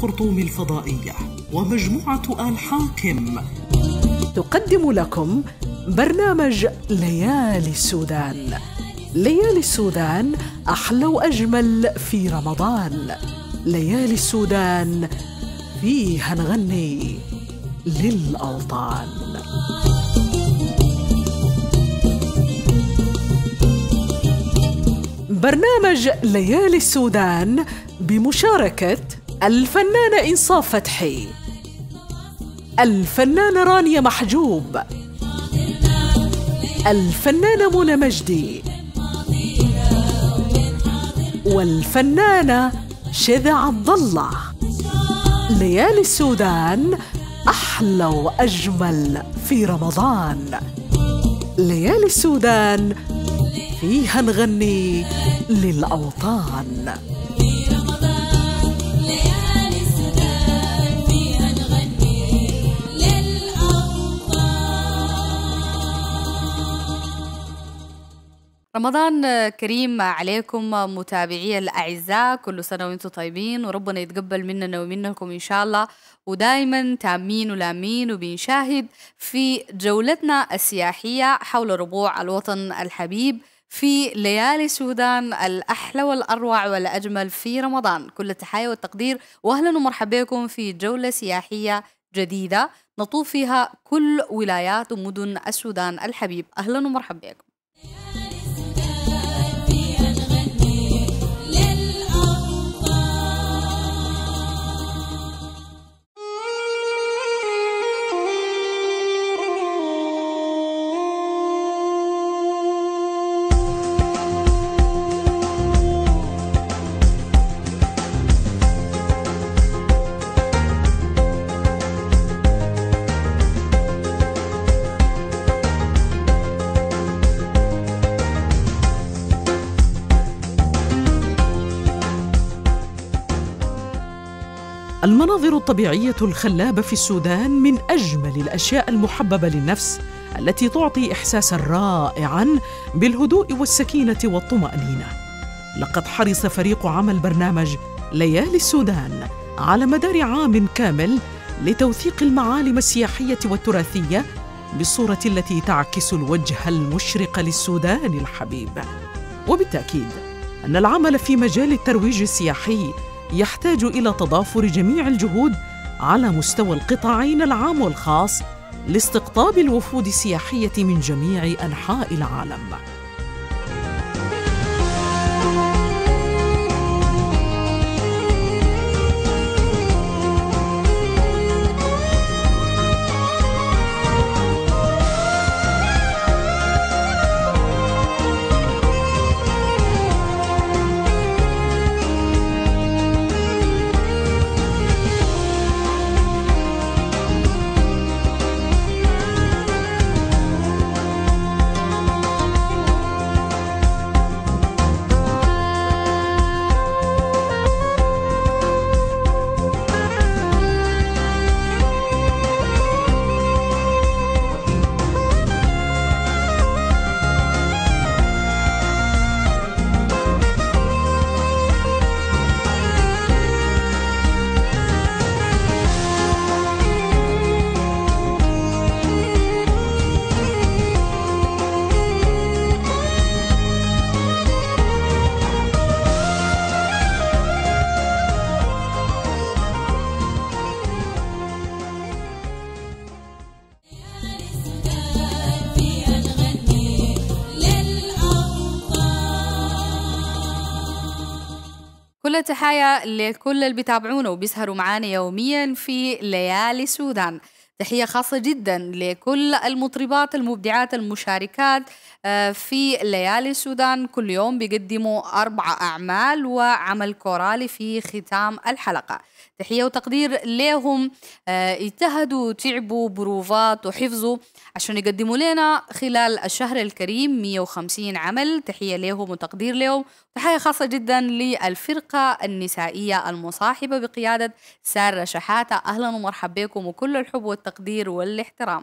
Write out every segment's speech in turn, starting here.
الخرطوم الفضائية ومجموعة آل حاكم. تقدم لكم برنامج ليالي السودان. ليالي السودان أحلى وأجمل في رمضان. ليالي السودان فيها نغني للأوطان. برنامج ليالي السودان بمشاركة الفنانة إنصاف فتحي. الفنانة رانيا محجوب. الفنانة منى مجدي. والفنانة شذى عبد الله. ليالي السودان أحلى وأجمل في رمضان. ليالي السودان فيها نغني للأوطان. رمضان كريم عليكم متابعي الأعزاء كل سنة وأنتم طيبين وربنا يتقبل مننا ومنكم إن شاء الله. ودائما تأمين ولامين وبنشاهد في جولتنا السياحية حول ربوع الوطن الحبيب في ليالي السودان الأحلى والأروع والأجمل في رمضان. كل التحية والتقدير وأهلا ومرحبا بكم في جولة سياحية جديدة نطوف فيها كل ولايات ومدن السودان الحبيب. أهلا ومرحبا بكم. المناظر الطبيعية الخلابة في السودان من أجمل الأشياء المحببة للنفس التي تعطي احساسا رائعا بالهدوء والسكينة والطمأنينة. لقد حرص فريق عمل برنامج ليالي السودان على مدار عام كامل لتوثيق المعالم السياحية والتراثية بالصورة التي تعكس الوجه المشرق للسودان الحبيب. وبالتأكيد أن العمل في مجال الترويج السياحي يحتاج إلى تضافر جميع الجهود على مستوى القطاعين العام والخاص لاستقطاب الوفود السياحية من جميع أنحاء العالم. كل التحايا لكل اللي بيتابعونا وبيسهروا معانا يوميا في ليالي السودان تحية خاصة جدا لكل المطربات المبدعات المشاركات آه، في ليالي السودان كل يوم بيقدموا أربع أعمال وعمل كورالي في ختام الحلقة. تحية وتقدير لهم آه، اجتهدوا وتعبوا بروفات وحفظوا عشان يقدموا لنا خلال الشهر الكريم 150 عمل. تحية لهم وتقدير لهم تحية خاصة جدا للفرقة النسائية المصاحبة بقيادة سارة شحاتة. أهلا ومرحبا بكم وكل الحب والتقدير والاحترام.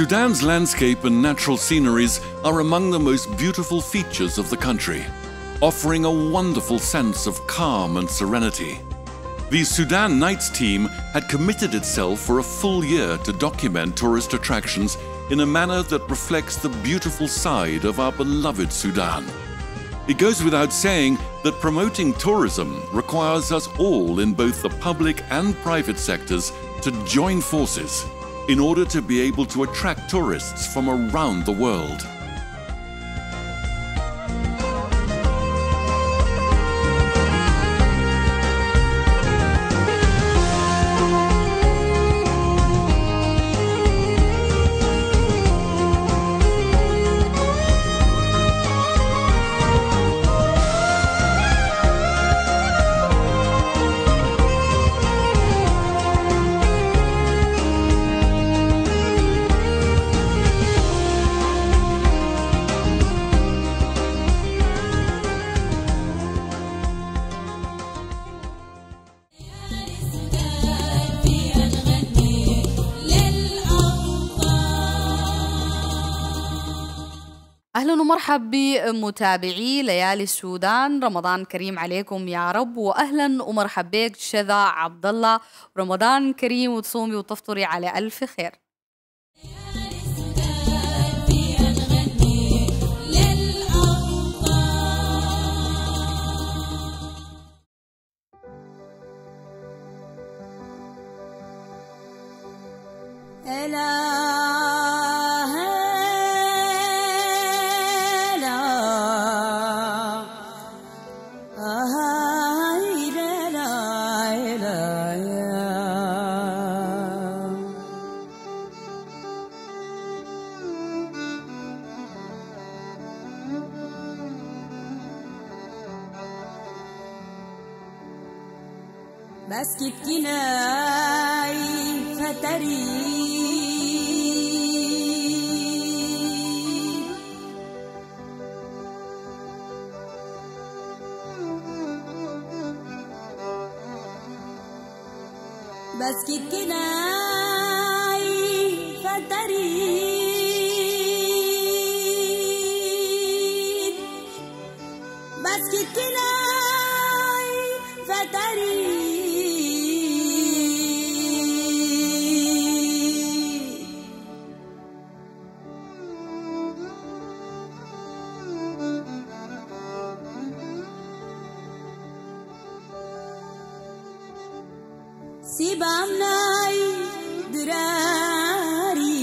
Sudan's landscape and natural sceneries are among the most beautiful features of the country, offering a wonderful sense of calm and serenity. The Sudan Nights team had committed itself for a full year to document tourist attractions in a manner that reflects the beautiful side of our beloved Sudan. It goes without saying that promoting tourism requires us all in both the public and private sectors to join forces in order to be able to attract tourists from around the world. ومرحب بمتابعي ليالي السودان. رمضان كريم عليكم يا رب واهلا ومرحب بك شذا عبد الله رمضان كريم وتصومي وتفطري على ألف خير. بسكت Let's kick it out. Sibamnai drari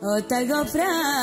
Otago fra.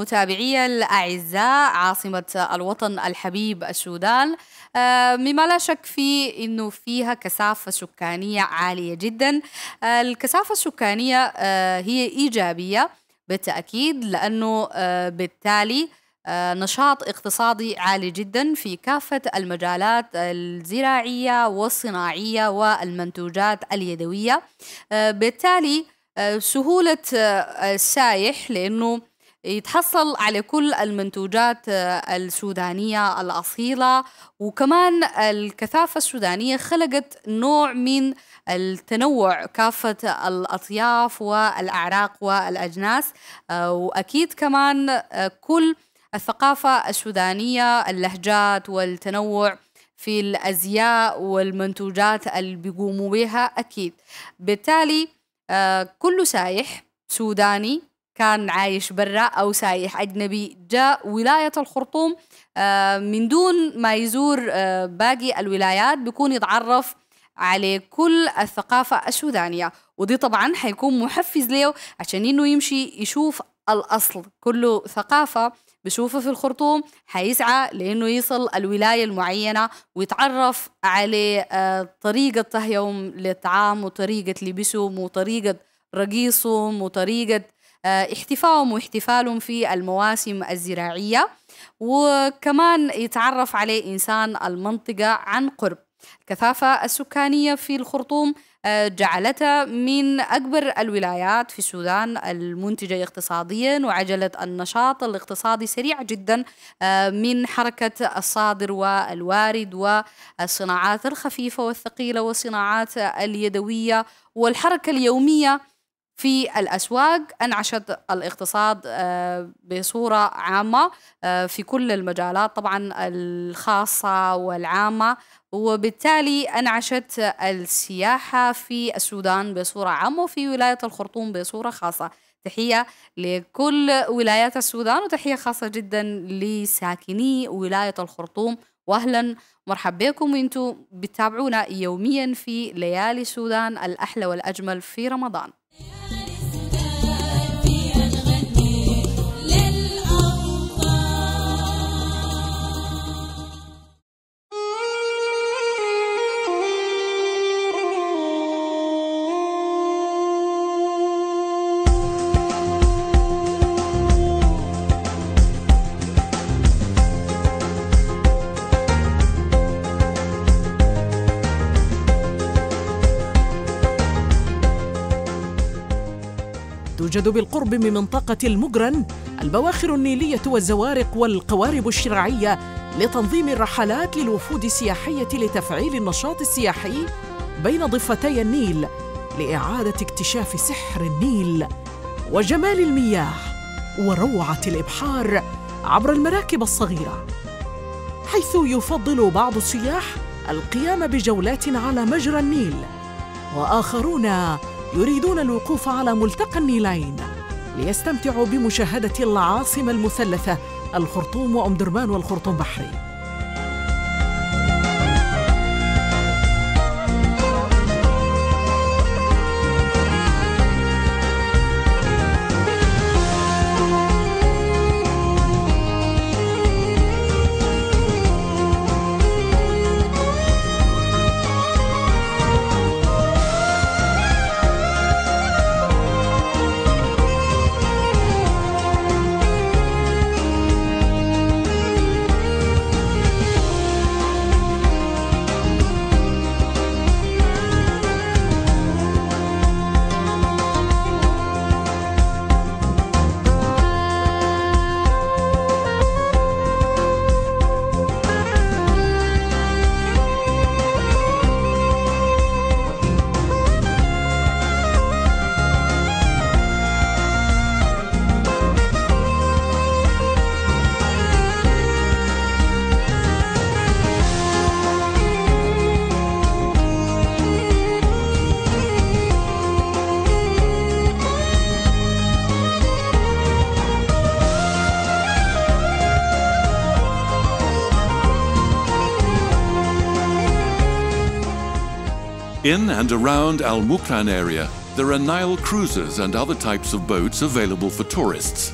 متابعي الأعزاء عاصمة الوطن الحبيب السودان. آه، مما لا شك فيه أنه فيها كثافة سكانية عالية جدا. آه، الكثافة السكانية آه، هي إيجابية بالتأكيد لأنه بالتالي نشاط اقتصادي عالي جدا في كافة المجالات الزراعية والصناعية والمنتوجات اليدوية. بالتالي سهولة السايح لأنه يتحصل على كل المنتوجات آه، السودانية الأصيلة وكمان الكثافة السودانية خلقت نوع من التنوع كافة الأطياف والأعراق والأجناس آه، وأكيد كمان آه، كل الثقافة السودانية اللهجات والتنوع في الأزياء والمنتوجات اللي بيقوموا بها أكيد. بالتالي كل سايح سوداني كان عايش برا أو سايح أجنبي جاء ولاية الخرطوم آه، من دون ما يزور آه، باقي الولايات بيكون يتعرف على كل الثقافة السودانية. ودي طبعا حيكون محفز له عشان إنه يمشي يشوف الأصل. كل ثقافة بشوفه في الخرطوم حيسعى لأنه يصل الولاية المعينة ويتعرف على آه، طريقة طهيهم للطعام وطريقة لبسهم وطريقة رقيصهم وطريقة احتفائهم واحتفالهم في المواسم الزراعية. وكمان يتعرف على إنسان المنطقة عن قرب. الكثافة السكانية في الخرطوم آه، جعلتها من أكبر الولايات في السودان المنتجة اقتصاديا وعجلة النشاط الاقتصادي سريع جدا آه، من حركة الصادر والوارد والصناعات الخفيفة والثقيلة والصناعات اليدوية والحركة اليومية. في الأسواق أنعشت الاقتصاد آه، بصورة عامة آه، في كل المجالات طبعا الخاصة والعامة. وبالتالي أنعشت السياحة في السودان بصورة عامة وفي ولاية الخرطوم بصورة خاصة. تحية لكل ولايات السودان وتحية خاصة جدا لساكني ولاية الخرطوم. وأهلا مرحبا بكم وإنتم بتتابعونا يوميا في ليالي السودان الأحلى والأجمل في رمضان. توجد بالقرب من منطقة المجرن البواخر النيلية والزوارق والقوارب الشرعية لتنظيم الرحلات للوفود السياحية لتفعيل النشاط السياحي بين ضفتي النيل لإعادة اكتشاف سحر النيل وجمال المياه وروعة الإبحار عبر المراكب الصغيرة حيث يفضل بعض السياح القيام بجولات على مجرى النيل وآخرون يريدون الوقوف على ملتقى النيلين ليستمتعوا بمشاهدة العاصمة المثلثة الخرطوم وام درمان والخرطوم بحري. In and around Al Mukran area, there are Nile cruisers and other types of boats available for tourists.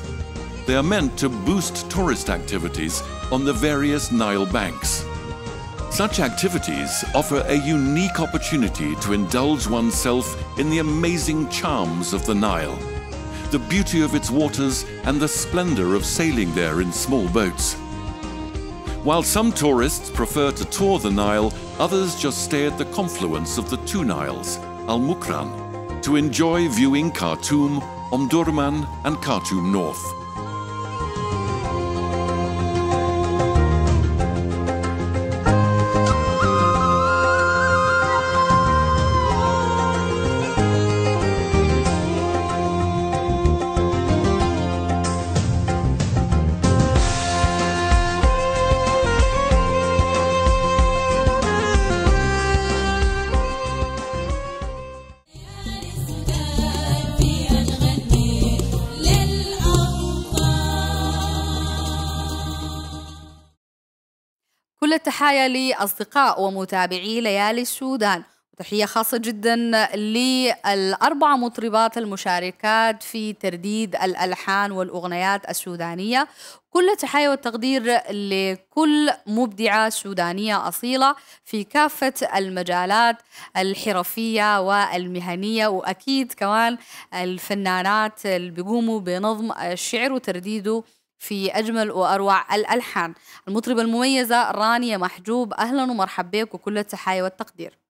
They are meant to boost tourist activities on the various Nile banks. Such activities offer a unique opportunity to indulge oneself in the amazing charms of the Nile, the beauty of its waters, and the splendor of sailing there in small boats. While some tourists prefer to tour the Nile, others just stay at the confluence of the two Niles, Al Mukran, to enjoy viewing Khartoum, Omdurman, and Khartoum North. كل التحايا لأصدقاء ومتابعي ليالي السودان. وتحية خاصة جدا للأربع مطربات المشاركات في ترديد الألحان والأغنيات السودانية. كل التحايا والتقدير لكل مبدعة سودانية أصيلة في كافة المجالات الحرفية والمهنية. وأكيد كمان الفنانات اللي بيقوموا بنظم الشعر وترديده في أجمل وأروع الألحان. المطربة المميزة رانيا محجوب أهلا ومرحبا بك وكل التحايا والتقدير.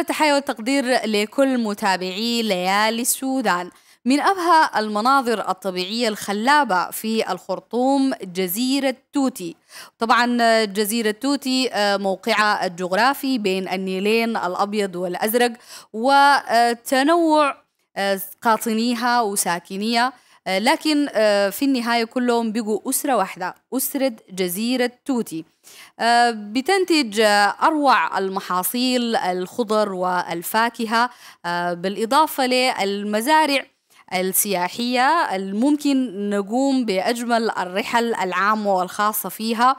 التحية والتقدير لكل متابعي ليالي السودان. من أبهى المناظر الطبيعية الخلابة في الخرطوم جزيرة توتي. طبعا جزيرة توتي آه، موقعها الجغرافي بين النيلين الأبيض والأزرق وتنوع آه، قاطنيها وساكنيها. لكن آه، في النهاية كلهم بقوا أسرة واحدة أسرة جزيرة توتي. آه، بتنتج آه، أروع المحاصيل الخضر والفاكهة. آه، بالإضافة للمزارع السياحية الممكن نقوم بأجمل الرحل العامة والخاصة فيها.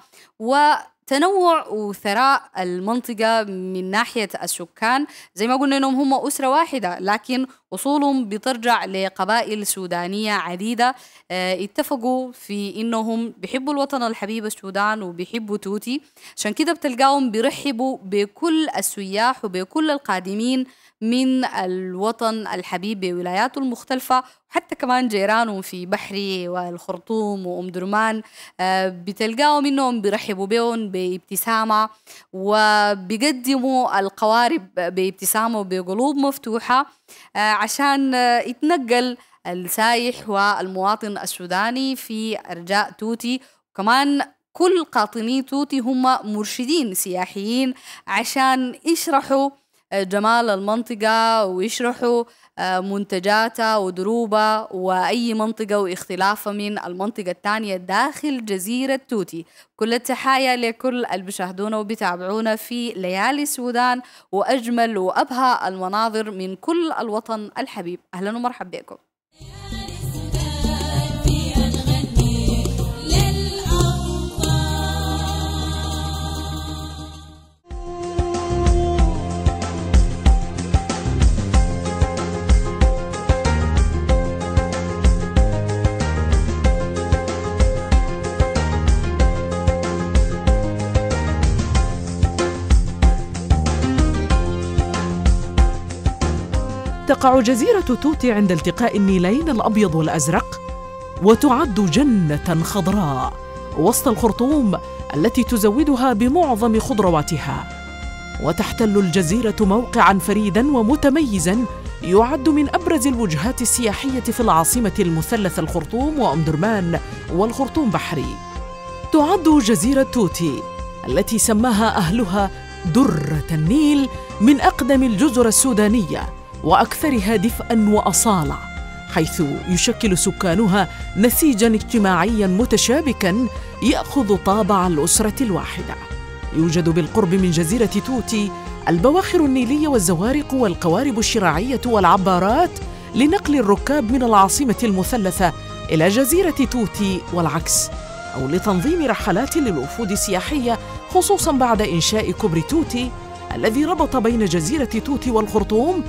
وتنوع وثراء المنطقة من ناحية السكان. زي ما قلنا إنهم هم أسرة واحدة لكن أصولهم بترجع لقبائل سودانية عديدة آه، اتفقوا في إنهم بيحبوا الوطن الحبيب السودان وبيحبوا توتي. عشان كده بتلقاهم بيرحبوا بكل السياح وبكل القادمين من الوطن الحبيب بولاياته المختلفة وحتى كمان جيرانهم في بحري والخرطوم وأم درمان آه، بتلقاهم إنهم بيرحبوا بهم بابتسامة وبيقدموا القوارب بابتسامة وبقلوب مفتوحة آه، عشان يتنقل السايح والمواطن السوداني في أرجاء توتي. وكمان كل قاطني توتي هم مرشدين سياحيين عشان يشرحوا جمال المنطقة ويشرحوا آه، منتجاتها ودروبها وأي منطقة واختلافها من المنطقة الثانية داخل جزيرة توتي. كل التحايا لكل اللي بيشاهدونا وبيتابعونا في ليالي السودان وأجمل وأبهى المناظر من كل الوطن الحبيب. أهلا ومرحبا بكم. تقع جزيرة توتي عند التقاء النيلين الأبيض والأزرق وتعد جنة خضراء وسط الخرطوم التي تزودها بمعظم خضرواتها. وتحتل الجزيرة موقعا فريدا ومتميزا يعد من أبرز الوجهات السياحية في العاصمة المثلث الخرطوم وأم درمان والخرطوم بحري. تعد جزيرة توتي التي سماها أهلها درة النيل من أقدم الجزر السودانية. وأكثرها دفئا وأصالة حيث يشكل سكانها نسيجا اجتماعيا متشابكا يأخذ طابع الأسرة الواحدة. يوجد بالقرب من جزيرة توتي البواخر النيلية والزوارق والقوارب الشراعية والعبارات لنقل الركاب من العاصمة المثلثة إلى جزيرة توتي والعكس أو لتنظيم رحلات للوفود السياحية خصوصا بعد إنشاء كوبري توتي الذي ربط بين جزيرة توتي والخرطوم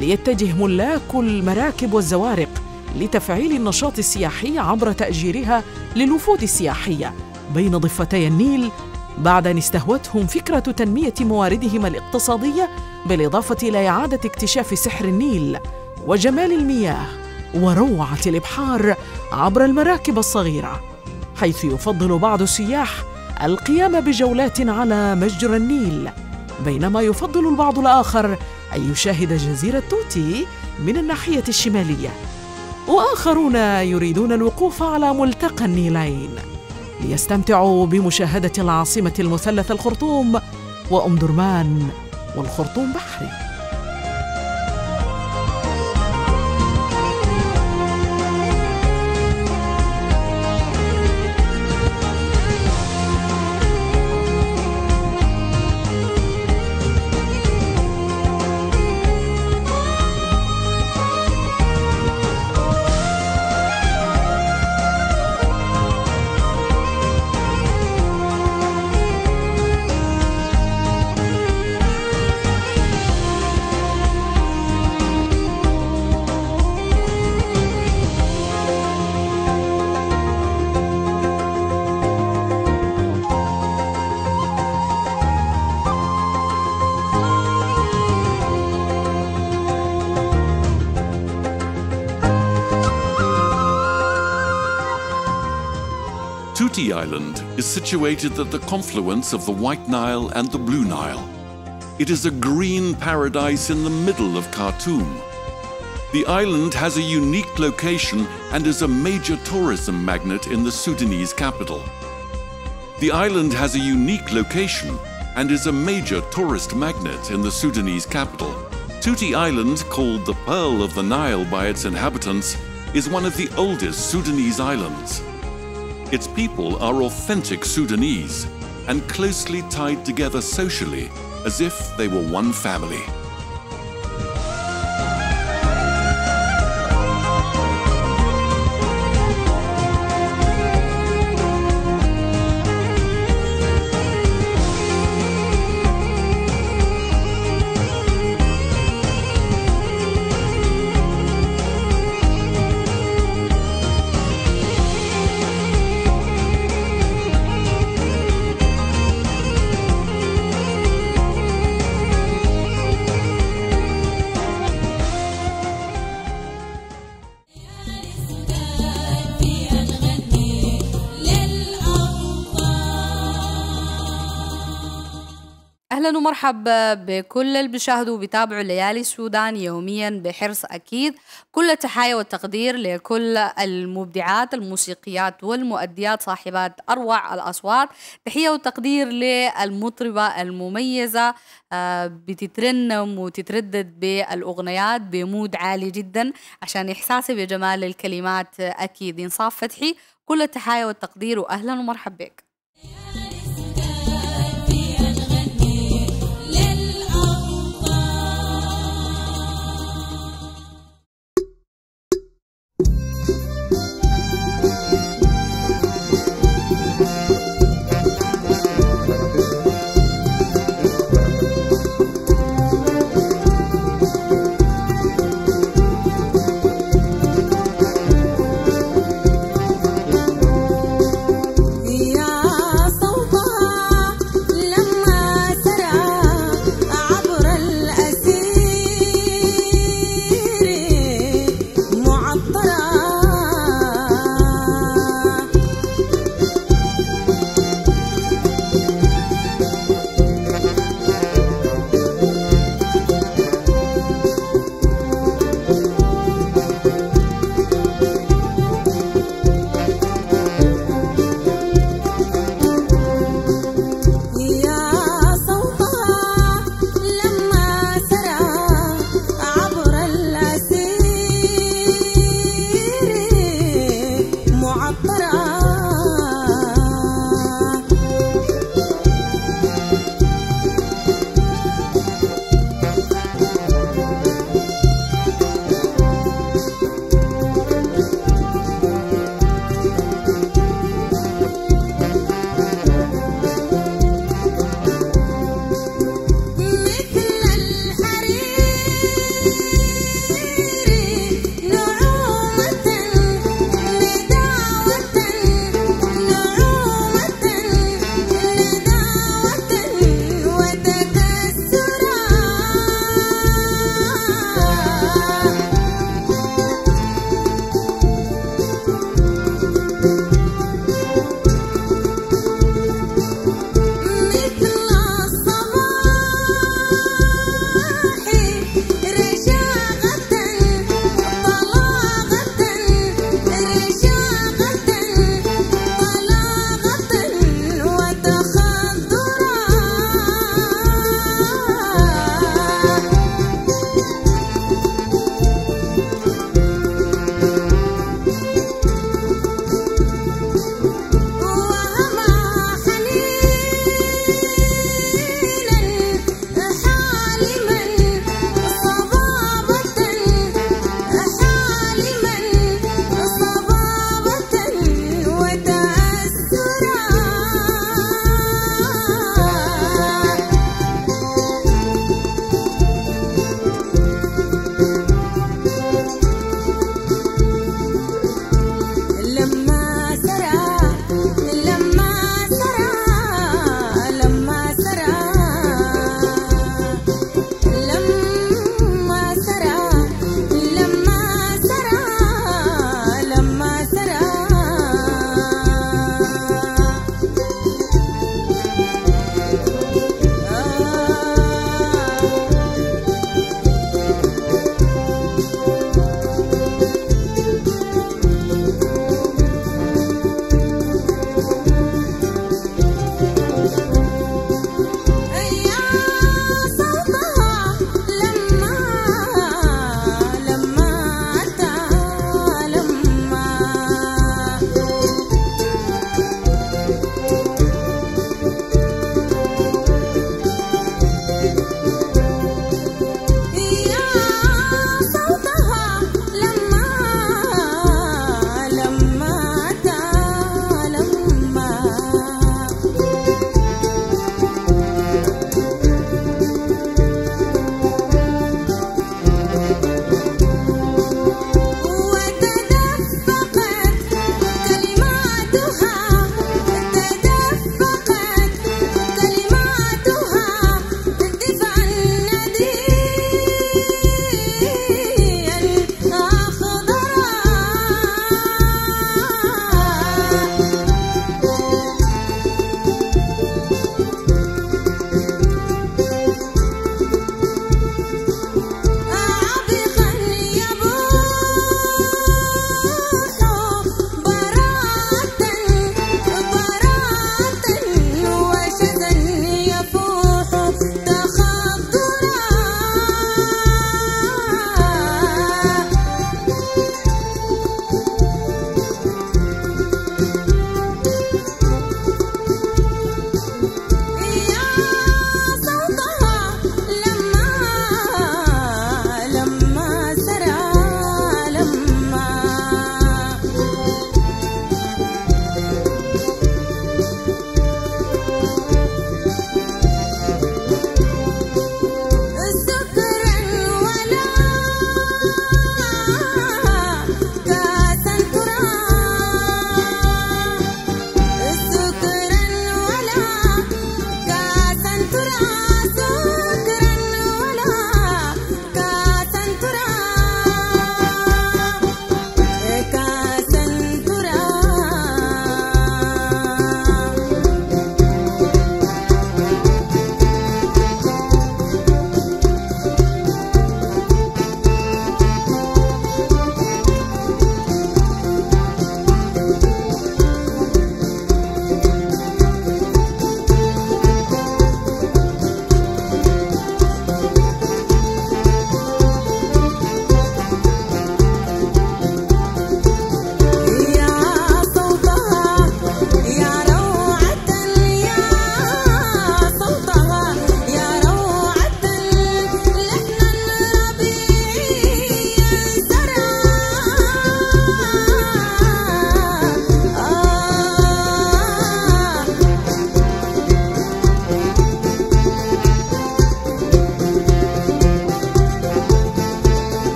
ليتجه ملاك المراكب والزوارق لتفعيل النشاط السياحي عبر تأجيرها للوفود السياحية بين ضفتي النيل بعد أن استهوتهم فكرة تنمية مواردهم الاقتصادية بالإضافة إلى إعادة اكتشاف سحر النيل وجمال المياه وروعة الإبحار عبر المراكب الصغيرة حيث يفضل بعض السياح القيام بجولات على مجرى النيل بينما يفضل البعض الآخر أن يشاهد جزيرة توتي من الناحية الشمالية. وآخرون يريدون الوقوف على ملتقى النيلين. ليستمتعوا بمشاهدة العاصمة المثلث الخرطوم وأم درمان والخرطوم بحري. Is situated at the confluence of the White Nile and the Blue Nile. It is a green paradise in the middle of Khartoum. The island has a unique location and is a major tourism magnet in the Sudanese capital. The island has a unique location and is a major tourist magnet in the Sudanese capital. Tuti Island, called the Pearl of the Nile by its inhabitants, is one of the oldest Sudanese islands. Its people are authentic Sudanese and closely tied together socially as if they were one family. أهلا ومرحبا بكل اللي بيشاهدوا وبيتابعوا ليالي السودان يوميا بحرص أكيد. كل التحايا والتقدير لكل المبدعات الموسيقيات والمؤديات صاحبات أروع الأصوات. تحية وتقدير للمطربة المميزة آه، بتترنم وتتردد بالأغنيات بمود عالي جدا عشان إحساسي بجمال الكلمات أكيد. إنصاف فتحي كل التحايا والتقدير واهلا ومرحبا بك.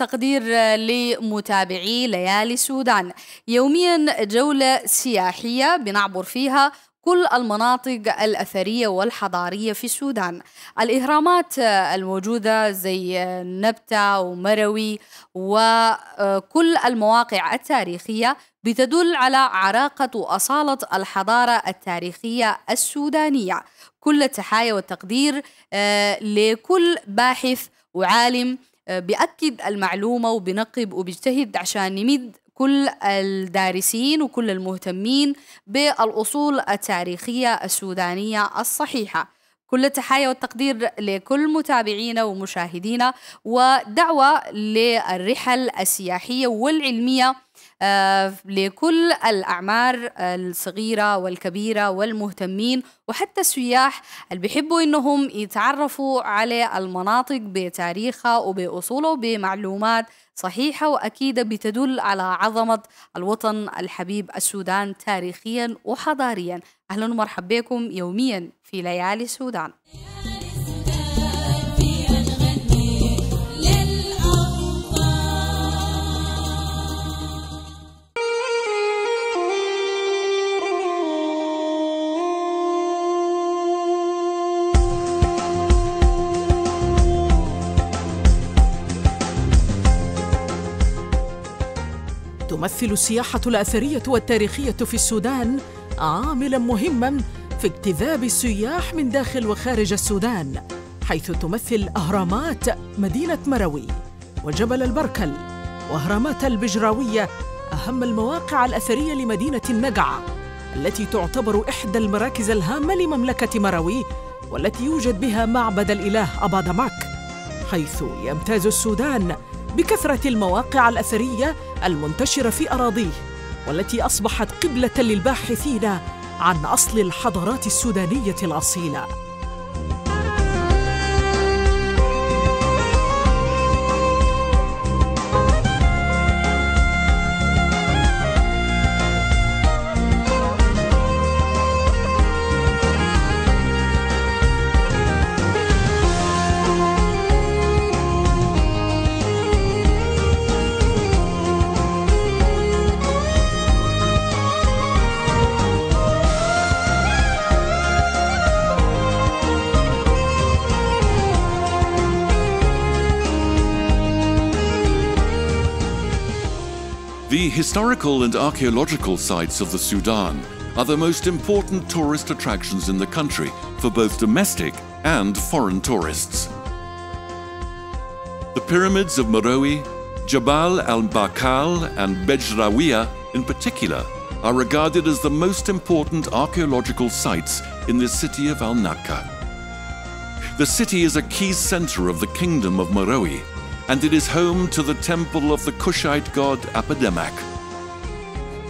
والتقدير لمتابعي ليالي السودان يوميا جولة سياحية بنعبر فيها كل المناطق الأثرية والحضارية في السودان الإهرامات الموجودة زي نبتة ومروي وكل المواقع التاريخية بتدل على عراقة وأصالة الحضارة التاريخية السودانية. كل التحايا والتقدير آه، لكل باحث وعالم بيأكد المعلومة وبنقب وبيجتهد عشان نمد كل الدارسين وكل المهتمين بالأصول التاريخية السودانية الصحيحة. كل التحايا والتقدير لكل متابعينا ومشاهدينا ودعوة للرحل السياحية والعلمية لكل الأعمار الصغيرة والكبيرة والمهتمين وحتى السياح اللي بيحبوا إنهم يتعرفوا على المناطق بتاريخها وبأصولها وبمعلومات صحيحة وأكيدة بتدل على عظمة الوطن الحبيب السودان تاريخيا وحضاريا. أهلا ومرحبا بكم يوميا في ليالي السودان. تمثل السياحة الأثرية والتاريخية في السودان عاملاً مهماً في اجتذاب السياح من داخل وخارج السودان حيث تمثل أهرامات مدينة مروي وجبل البركل وأهرامات البجراوية أهم المواقع الأثرية لمدينة النقع التي تعتبر إحدى المراكز الهامة لمملكة مروي والتي يوجد بها معبد الإله أبادماك حيث يمتاز السودان بكثرة المواقع الأثرية المنتشرة في أراضيه والتي أصبحت قبلة للباحثين عن أصل الحضارات السودانية الأصيلة. Historical and archaeological sites of the Sudan are the most important tourist attractions in the country for both domestic and foreign tourists. The pyramids of Meroe, Jabal al Bakal, and Bejrawiya in particular are regarded as the most important archaeological sites in the city of Al Nakka. The city is a key center of the kingdom of Meroe, and it is home to the temple of the Kushite god Apademak.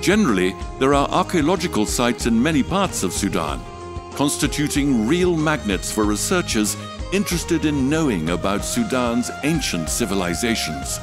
Generally, there are archaeological sites in many parts of Sudan, constituting real magnets for researchers interested in knowing about Sudan's ancient civilizations.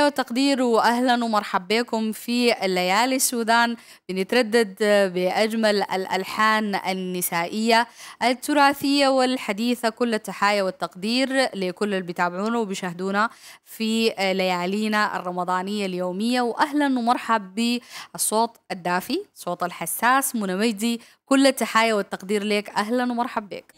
التحية والتقدير وأهلا ومرحبا بكم في ليالي السودان بنتردد بأجمل الألحان النسائية التراثية والحديثة. كل التحايا والتقدير لكل اللي بيتابعونا وبيشاهدونا في ليالينا الرمضانية اليومية. وأهلا ومرحب بالصوت الدافي صوت الحساس منى مجدي كل التحايا والتقدير لك. أهلا ومرحب بك.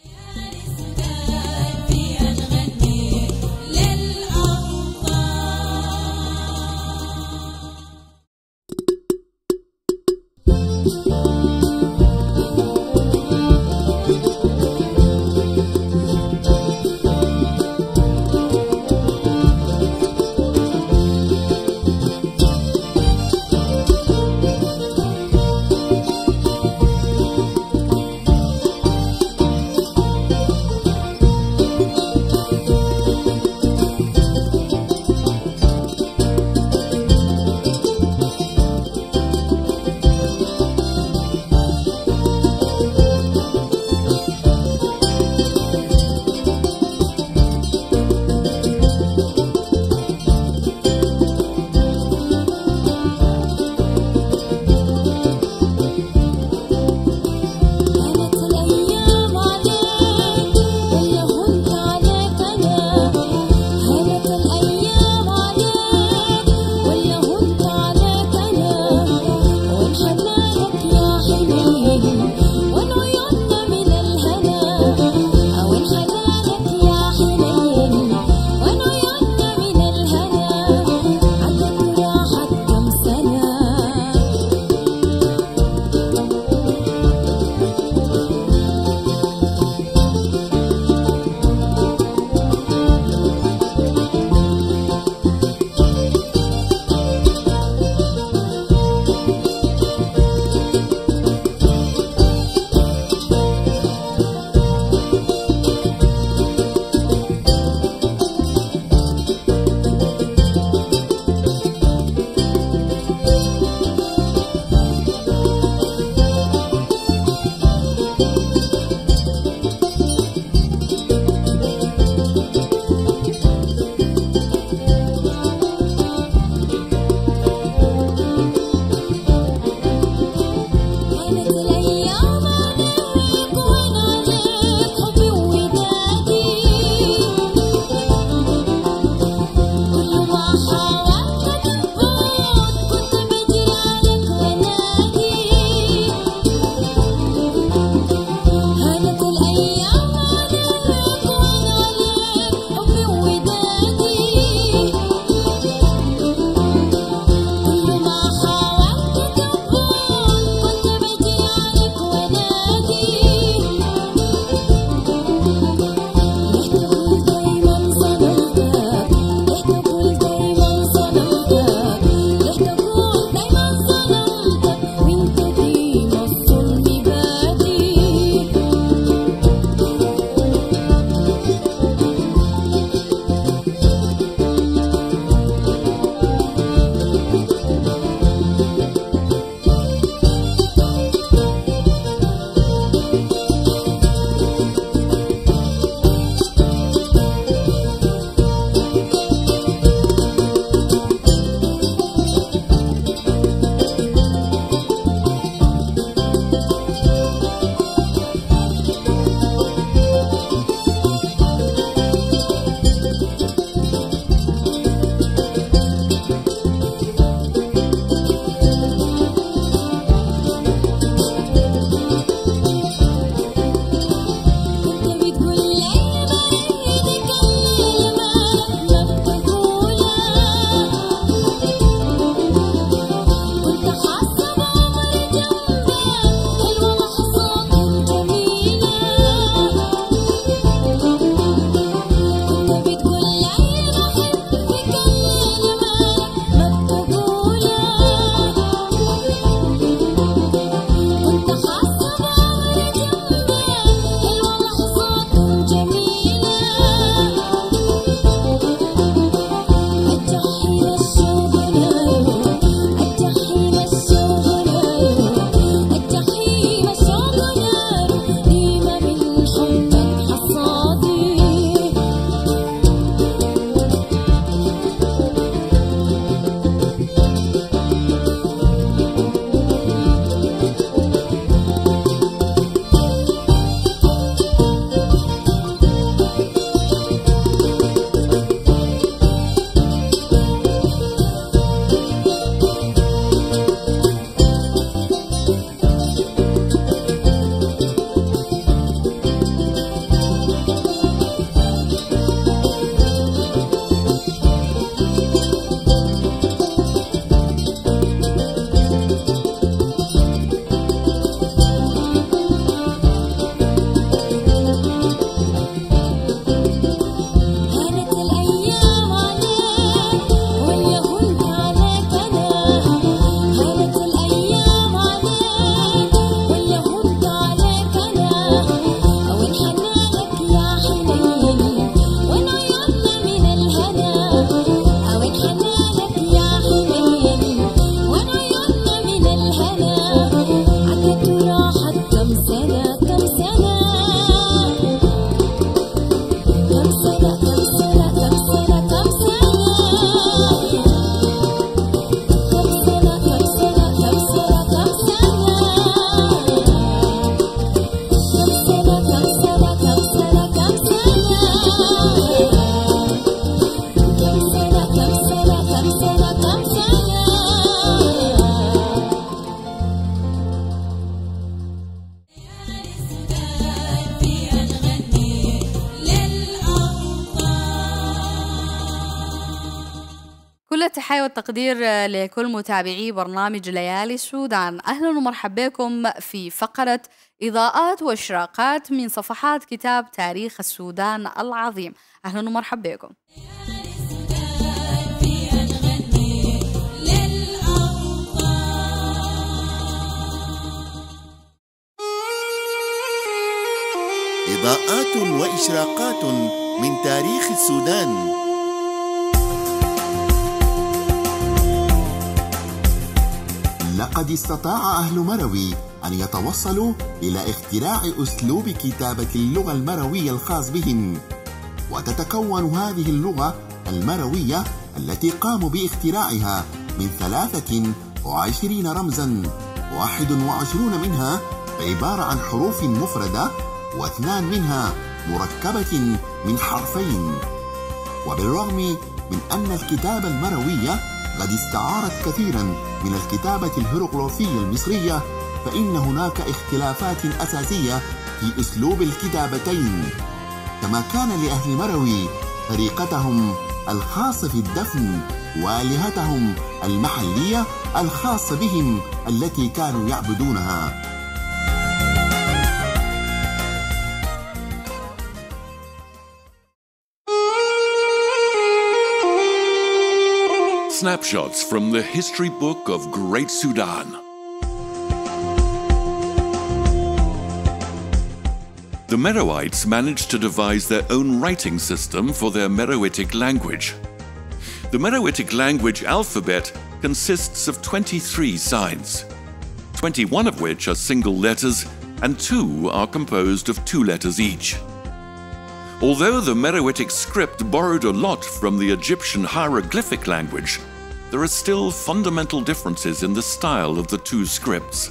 آه، لكل متابعي برنامج ليالي السودان. أهلا ومرحبا بكم في فقرة إضاءات وإشراقات من صفحات كتاب تاريخ السودان العظيم. أهلا ومرحبا بكم. إضاءات وإشراقات من تاريخ السودان. لقد استطاع أهل مروي أن يتوصلوا إلى اختراع أسلوب كتابة اللغة المروية الخاص بهم. وتتكون هذه اللغة المروية التي قاموا باختراعها من ثلاثة وعشرين رمزا واحد وعشرون منها عبارة عن حروف مفردة واثنان منها مركبة من حرفين. وبالرغم من أن الكتابة المروية قد استعارت كثيرا من الكتابة الهيروغليفية المصرية فإن هناك اختلافات أساسية في أسلوب الكتابتين. كما كان لأهل مروي طريقتهم الخاصة في الدفن والهتهم المحلية الخاصة بهم التي كانوا يعبدونها. Snapshots from the history book of Great Sudan. The Meroites managed to devise their own writing system for their Meroitic language. The Meroitic language alphabet consists of 23 signs, 21 of which are single letters and two are composed of two letters each. Although the Meroitic script borrowed a lot from the Egyptian hieroglyphic language, there are still fundamental differences in the style of the two scripts.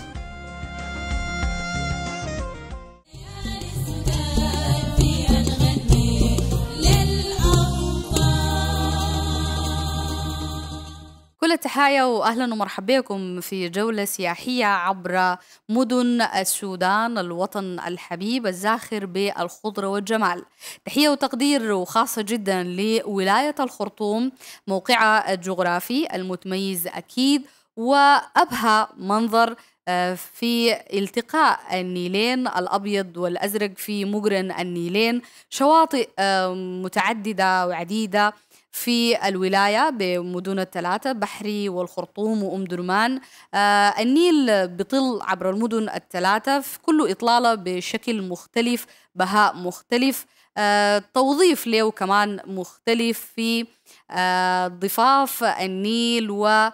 كل التحايا واهلا ومرحبا بكم في جولة سياحية عبر مدن السودان الوطن الحبيب الزاخر بالخضرة والجمال. تحية وتقدير وخاصة جدا لولاية الخرطوم موقعها الجغرافي المتميز أكيد وأبهى منظر آه، في التقاء النيلين الأبيض والأزرق في مقرن النيلين شواطئ آه، متعددة وعديدة في الولاية بمدن الثلاثة بحري والخرطوم وأم درمان. آه النيل بيطل عبر المدن الثلاثة في كل إطلالة بشكل مختلف بهاء مختلف. آه توظيف له كمان مختلف في آه ضفاف النيل و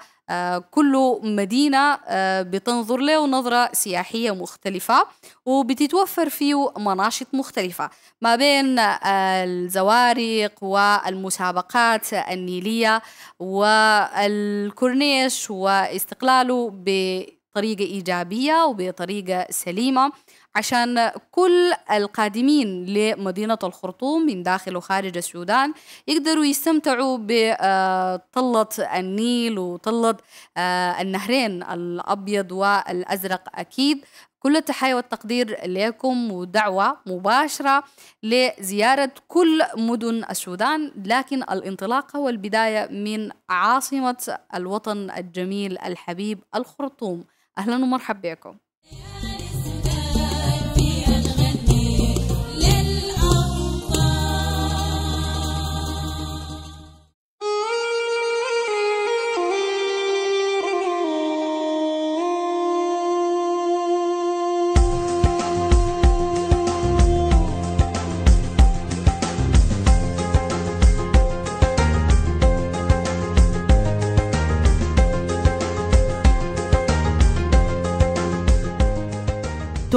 كل مدينة آه، بتنظر له نظرة سياحية مختلفة وبتتوفر فيه مناشط مختلفة ما بين آه، الزوارق والمسابقات النيلية والكورنيش واستقلاله بطريقة إيجابية وبطريقة سليمة. عشان كل القادمين لمدينة الخرطوم من داخل وخارج السودان يقدروا يستمتعوا بطلة النيل وطلة آه، النهرين الأبيض والأزرق. أكيد كل التحية والتقدير لكم ودعوة مباشرة لزيارة كل مدن السودان لكن الانطلاقة والبداية من عاصمة الوطن الجميل الحبيب الخرطوم. أهلا ومرحبا بكم.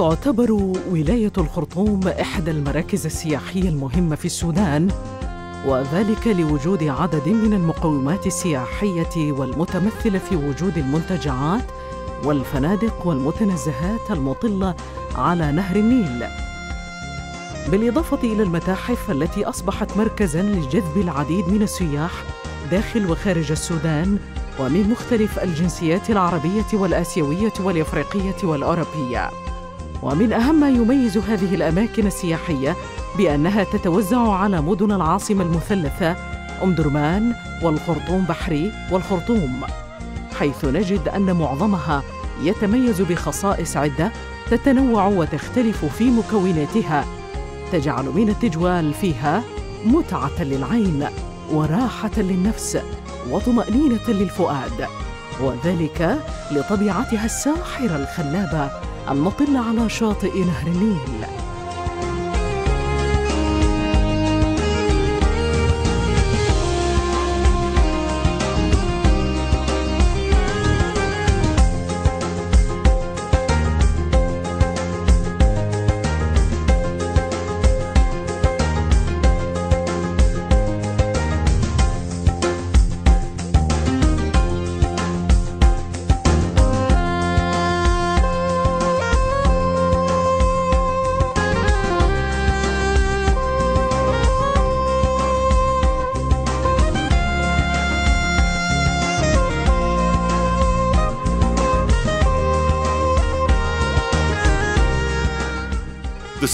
تعتبر ولاية الخرطوم إحدى المراكز السياحية المهمة في السودان وذلك لوجود عدد من المقومات السياحية والمتمثلة في وجود المنتجعات والفنادق والمتنزهات المطلة على نهر النيل. بالإضافة إلى المتاحف التي أصبحت مركزاً لجذب العديد من السياح داخل وخارج السودان ومن مختلف الجنسيات العربية والآسيوية والإفريقية والأوروبية. ومن أهم ما يميز هذه الأماكن السياحية بأنها تتوزع على مدن العاصمة المثلثة أم درمان والخرطوم بحري والخرطوم حيث نجد أن معظمها يتميز بخصائص عدة تتنوع وتختلف في مكوناتها. تجعل من التجوال فيها متعة للعين وراحة للنفس وطمأنينة للفؤاد وذلك لطبيعتها الساحرة الخلابة المطلة على شاطئ نهر النيل.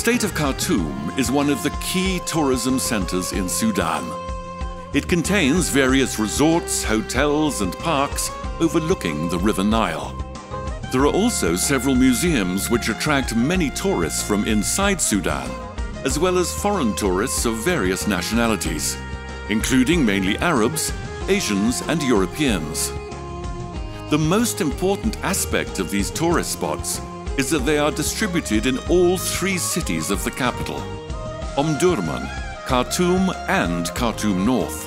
State of Khartoum is one of the key tourism centers in Sudan. It contains various resorts, hotels, and parks overlooking the River Nile. There are also several museums which attract many tourists from inside Sudan, as well as foreign tourists of various nationalities, including mainly Arabs, Asians, and Europeans. The most important aspect of these tourist spots is that they are distributed in all three cities of the capital Omdurman, Khartoum, and Khartoum North.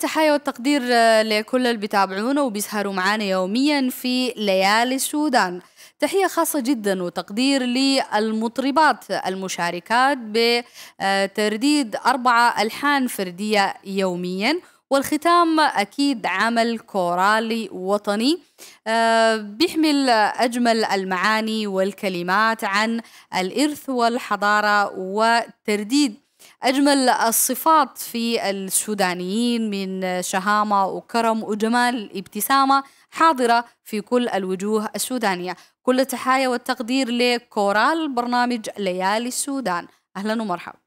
التحية والتقدير آه، لكل اللي بيتابعونا وبيسهروا معانا يوميا في ليالي السودان. تحية خاصة جدا وتقدير للمطربات المشاركات بترديد أربعة ألحان فردية يوميا والختام أكيد عمل كورالي وطني. آه، بيحمل أجمل المعاني والكلمات عن الإرث والحضارة وترديد. أجمل الصفات في السودانيين من شهامة وكرم وجمال ابتسامة حاضرة في كل الوجوه السودانية. كل التحايا والتقدير لكورال برنامج ليالي السودان. أهلا ومرحبا.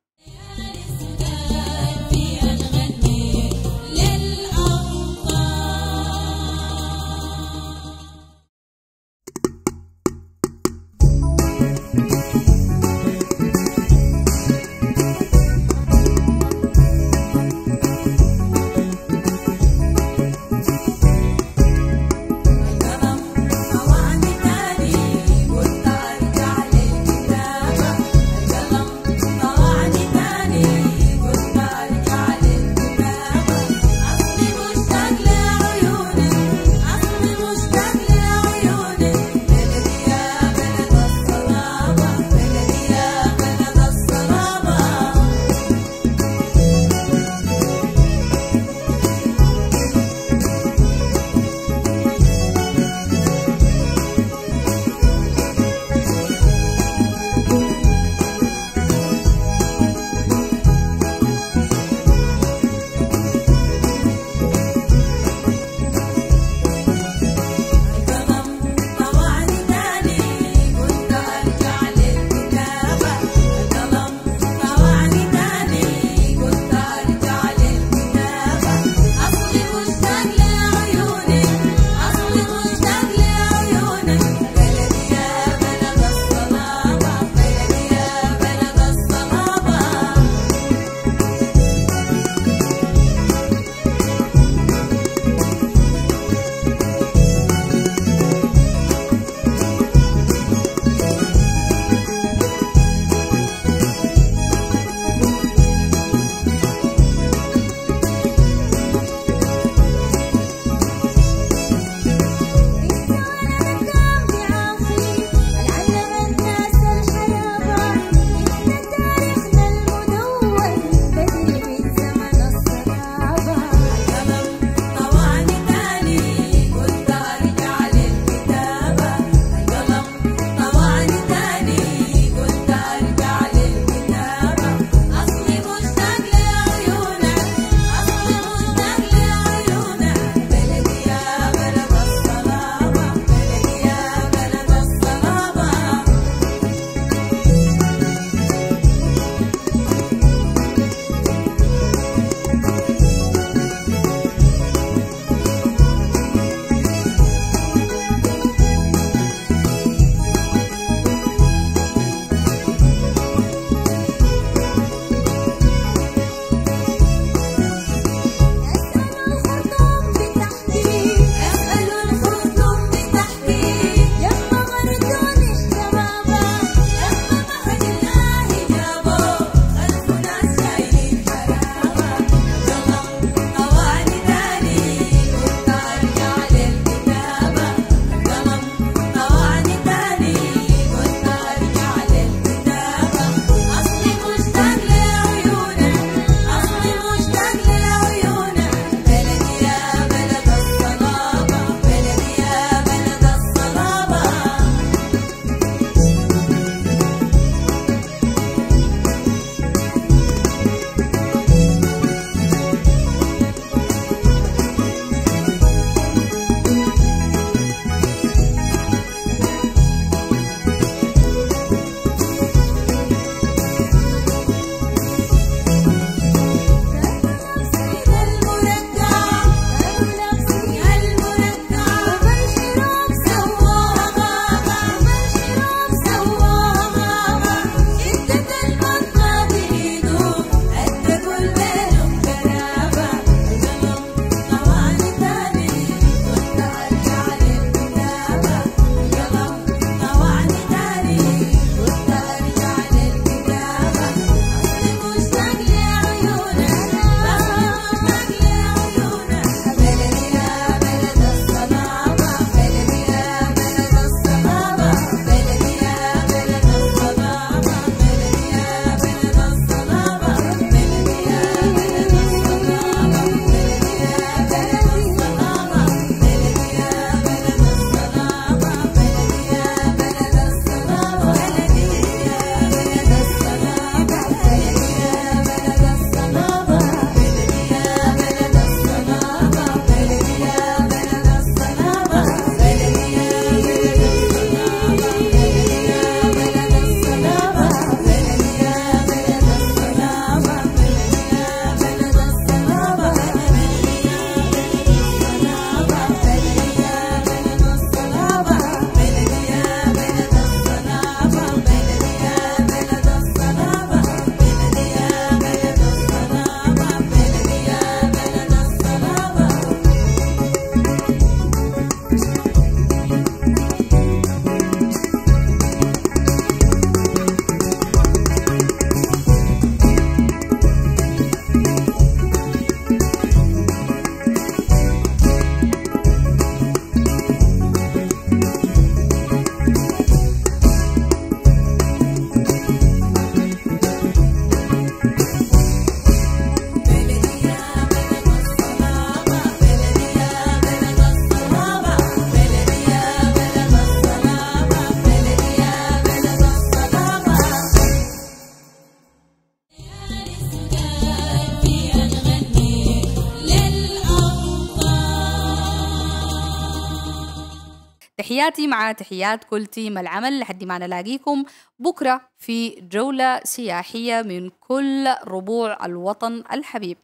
تحياتي مع تحيات كل تيم العمل لحد ما نلاقيكم بكرة في جولة سياحية من كل ربوع الوطن الحبيب.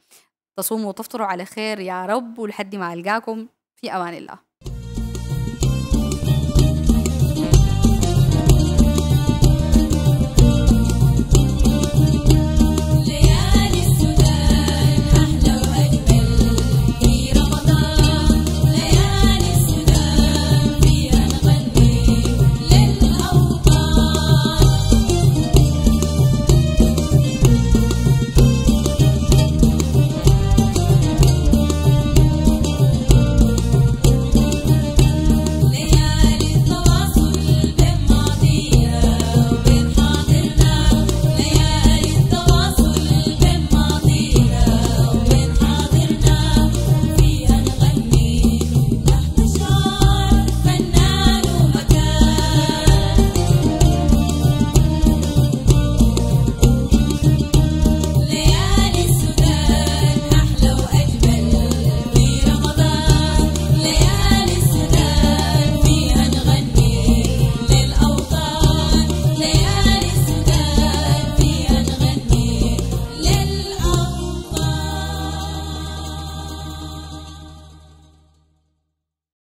تصوموا وتفطروا على خير يا رب ولحد ما ألقاكم في أمان الله.